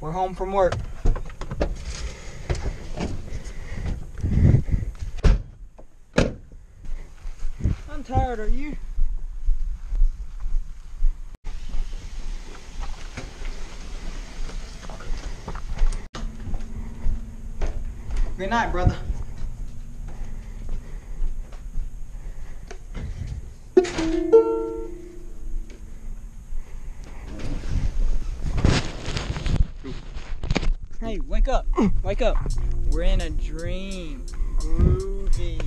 We're home from work. I'm tired, are you? Good night, brother. Hey, wake up. Wake up. We're in a dream. Groovy.